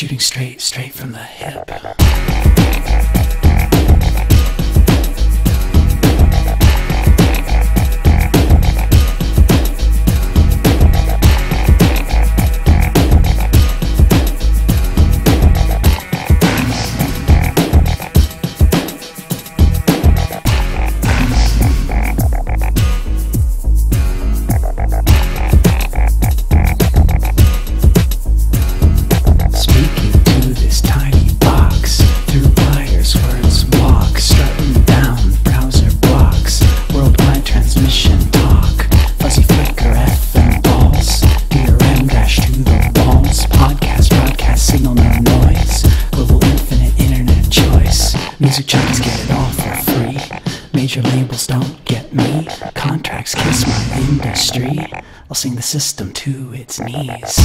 shooting straight, straight from the hip. Signal no noise, global infinite internet choice, music junkies get it all for free, major labels don't get me, contracts kiss my industry, I'll sing the system to its knees.